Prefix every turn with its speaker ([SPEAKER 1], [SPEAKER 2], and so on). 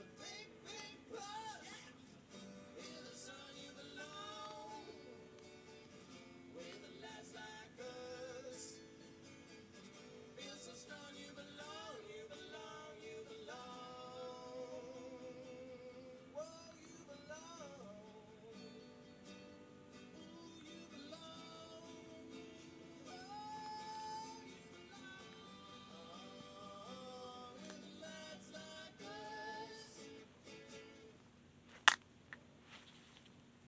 [SPEAKER 1] a thing